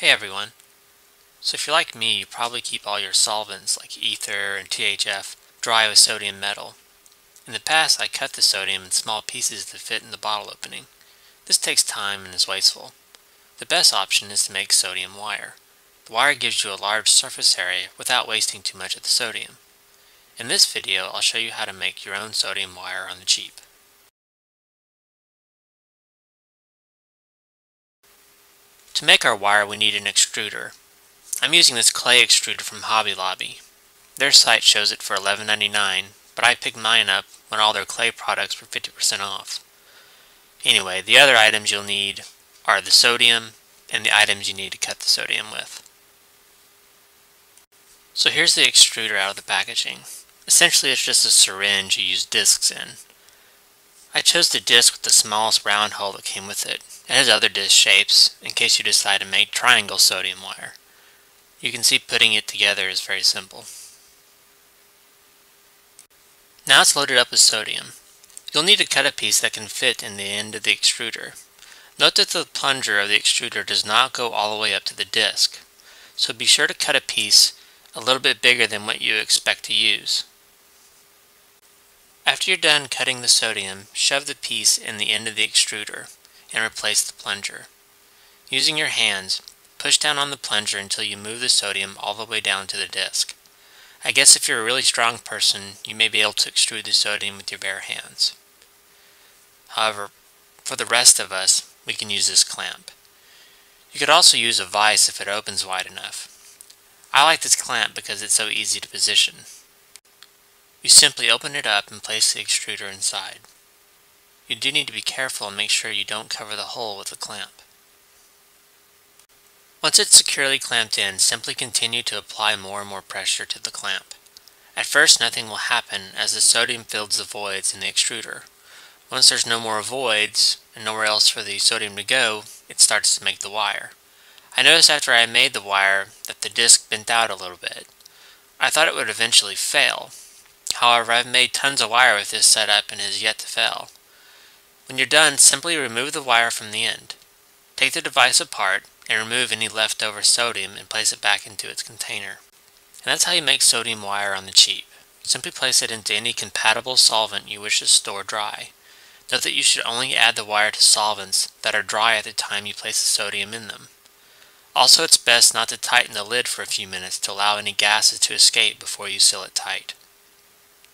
Hey everyone. So if you're like me, you probably keep all your solvents like ether and THF dry with sodium metal. In the past, I cut the sodium in small pieces that fit in the bottle opening. This takes time and is wasteful. The best option is to make sodium wire. The wire gives you a large surface area without wasting too much of the sodium. In this video, I'll show you how to make your own sodium wire on the cheap. To make our wire we need an extruder. I'm using this clay extruder from Hobby Lobby. Their site shows it for $11.99, but I picked mine up when all their clay products were 50% off. Anyway, the other items you'll need are the sodium and the items you need to cut the sodium with. So here's the extruder out of the packaging. Essentially it's just a syringe you use discs in. I chose the disc with the smallest round hole that came with it. It has other disc shapes in case you decide to make triangle sodium wire. You can see putting it together is very simple. Now it's loaded up with sodium. You'll need to cut a piece that can fit in the end of the extruder. Note that the plunger of the extruder does not go all the way up to the disc, so be sure to cut a piece a little bit bigger than what you expect to use. After you're done cutting the sodium, shove the piece in the end of the extruder and replace the plunger. Using your hands, push down on the plunger until you move the sodium all the way down to the disc. I guess if you're a really strong person, you may be able to extrude the sodium with your bare hands. However, for the rest of us, we can use this clamp. You could also use a vise if it opens wide enough. I like this clamp because it's so easy to position. You simply open it up and place the extruder inside. You do need to be careful and make sure you don't cover the hole with the clamp. Once it's securely clamped in, simply continue to apply more and more pressure to the clamp. At first nothing will happen as the sodium fills the voids in the extruder. Once there's no more voids and nowhere else for the sodium to go, it starts to make the wire. I noticed after I made the wire that the disc bent out a little bit. I thought it would eventually fail, However, I've made tons of wire with this setup and has yet to fail. When you're done, simply remove the wire from the end. Take the device apart and remove any leftover sodium and place it back into its container. And that's how you make sodium wire on the cheap. Simply place it into any compatible solvent you wish to store dry. Note that you should only add the wire to solvents that are dry at the time you place the sodium in them. Also, it's best not to tighten the lid for a few minutes to allow any gases to escape before you seal it tight.